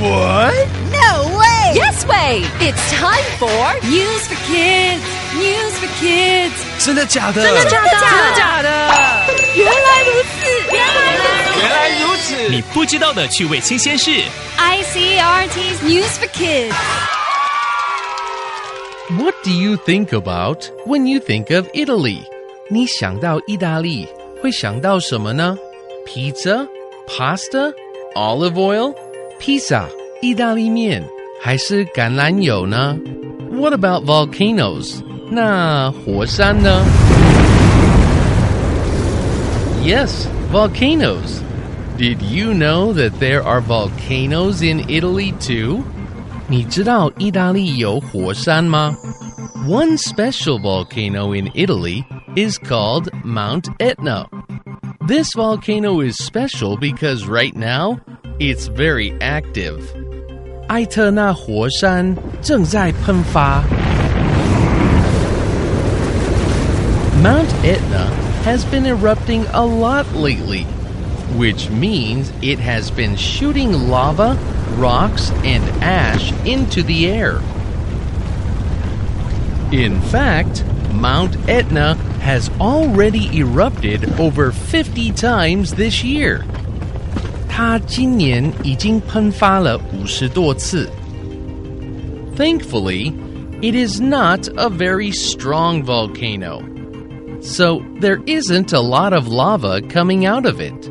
What? No way! Yes way! It's time for News for Kids. News for Kids. 真的假的？真的假的？真的假的？原来如此，原来如此。原来如此。你不知道的趣味新鲜事。 ICRT's News for Kids. What do you think about when you think of Italy? 你想到意大利会想到什么呢？Pizza, pasta, olive oil, pizza 意大利面还是橄榄油呢？What about volcanoes? 那火山呢？Yes, volcanoes. Did you know that there are volcanoes in Italy too? 你知道意大利有火山吗？One special volcano in Italy is called Mount Etna. This volcano is special because right now it's very active. 艾特纳火山正在喷发。Mount Etna has been erupting a lot lately, which means it has been shooting lava, rocks, and ash into the air. In fact, Mount Etna has already erupted over 50 times this year. 它今年已经喷发了五十多次。Thankfully, it is not a very strong volcano. So there isn't a lot of lava coming out of it.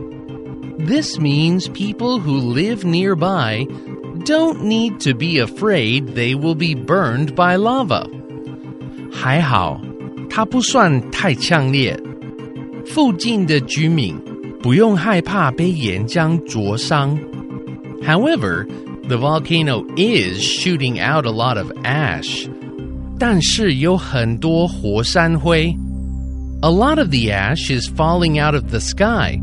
This means people who live nearby don't need to be afraid they will be burned by lava. 还好，它不算太强烈。附近的居民 不用害怕被岩浆灼伤。However, the volcano is shooting out a lot of ash. 但是有很多火山灰。A lot of the ash is falling out of the sky.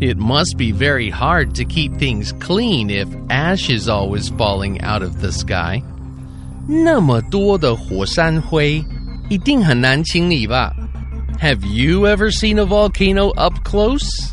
It must be very hard to keep things clean if ash is always falling out of the sky. 那么多的火山灰，一定很难清理吧？Have you ever seen a volcano up close?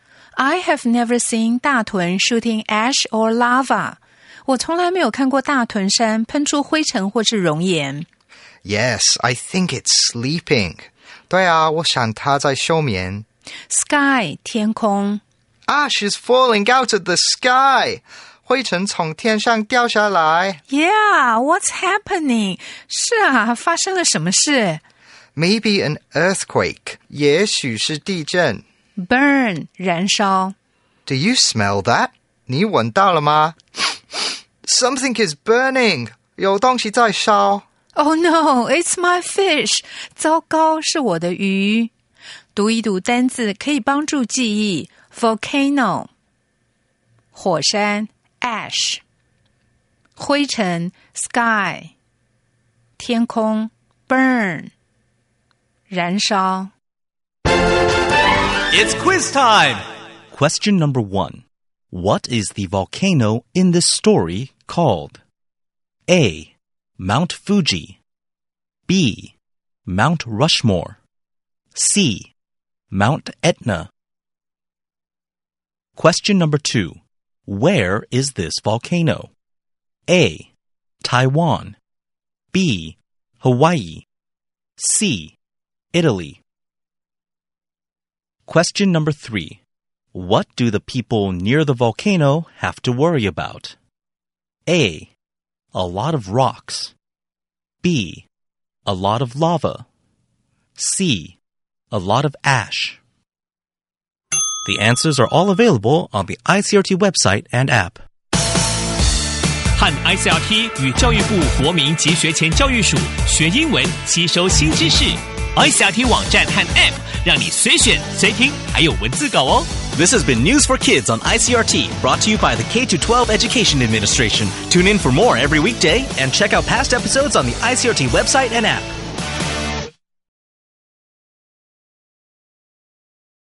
I have never seen 大屯 shooting ash or lava。我从来没有看过大屯山喷出灰尘或是熔岩。 Yes, I think it's sleeping. 对啊，我想它在休眠。 Sky 天空。 Ash is falling out of the sky. 灰尘从天上掉下来。 Yeah, what's happening? 是啊，发生了什么事 Maybe an earthquake. 也许是地震。 ？Burn 燃烧。 Do you smell that? 你闻到了吗？Something is burning. 有东西在烧。 Oh no, it's my fish. 糟糕，是我的鱼。读一读单字可以帮助记忆。Volcano 火山 ash 灰尘 sky 天空 burn 燃烧。 It's quiz time. Question number one. What is the volcano in this story called? A. Mount Fuji. B. Mount Rushmore. C. Mount Etna. Question number two. Where is this volcano? A. Taiwan. B. Hawaii. C. Italy. Question number three. What do the people near the volcano have to worry about? A. A lot of rocks. B. A lot of lava. C. A lot of ash. The answers are all available on the ICRT website and app. 和 ICRT 与教育部国民及学前教育署学英文，吸收新知识。 iCRT 网站和 App， 让你随选随听，还有文字稿哦。 This has been News for Kids on ICRT, brought to you by the K 12 Education Administration. Tune in for more every weekday and check out past episodes on the ICRT website and app.